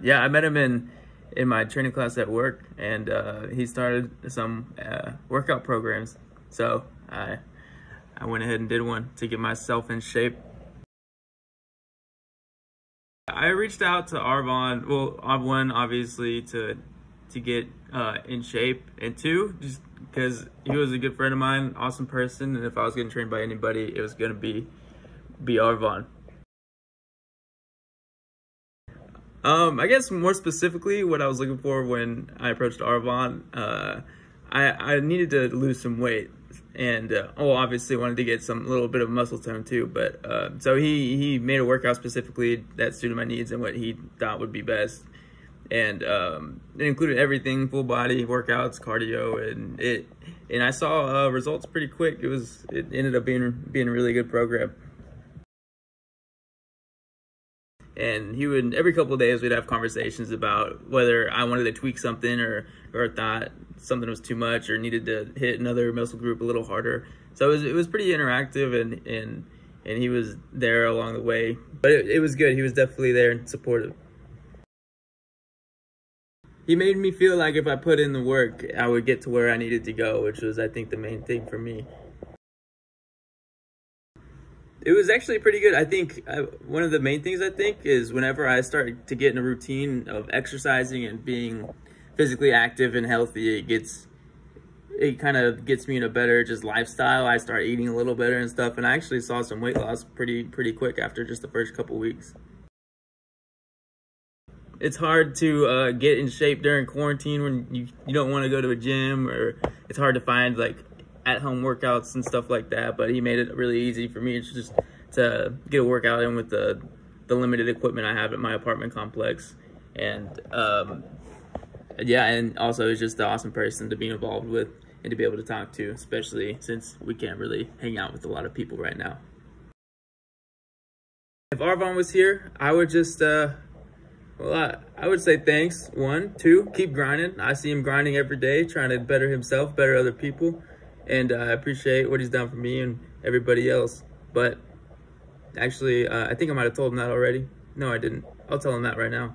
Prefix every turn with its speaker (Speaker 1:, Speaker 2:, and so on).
Speaker 1: yeah, I met him in in my training class at work, and uh, he started some uh, workout programs. So I I went ahead and did one to get myself in shape. I reached out to Arvanh. Well, one obviously to to get uh, in shape, and two just because he was a good friend of mine, awesome person, and if I was getting trained by anybody, it was gonna be be Arvanh. Um, I guess more specifically, what I was looking for when I approached Arvanh, uh, I, I needed to lose some weight, and uh, oh, obviously wanted to get some little bit of muscle tone too. But uh, so he he made a workout specifically that suited my needs and what he thought would be best, and um, it included everything: full body workouts, cardio, and it. And I saw uh, results pretty quick. It was it ended up being being a really good program. And he would every couple of days we'd have conversations about whether I wanted to tweak something or or thought something was too much or needed to hit another muscle group a little harder. So it was it was pretty interactive and and and he was there along the way. But it, it was good. He was definitely there and supportive. He made me feel like if I put in the work, I would get to where I needed to go, which was I think the main thing for me. It was actually pretty good. I think uh, one of the main things I think is whenever I start to get in a routine of exercising and being physically active and healthy, it gets it kind of gets me in a better just lifestyle. I start eating a little better and stuff, and I actually saw some weight loss pretty pretty quick after just the first couple weeks. It's hard to uh, get in shape during quarantine when you, you don't want to go to a gym, or it's hard to find like at home workouts and stuff like that. But he made it really easy for me to just to get a workout in with the the limited equipment I have at my apartment complex. And um, yeah, and also he's just an awesome person to be involved with and to be able to talk to, especially since we can't really hang out with a lot of people right now. If Arvanh was here, I would just, uh, well, I, I would say thanks. One, two, keep grinding. I see him grinding every day, trying to better himself, better other people and uh, I appreciate what he's done for me and everybody else. But actually, uh, I think I might have told him that already. No, I didn't. I'll tell him that right now.